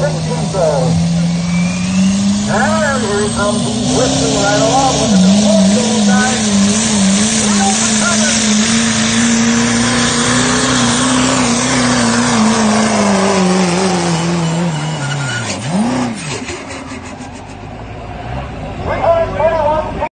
six. And here comes, the whistling right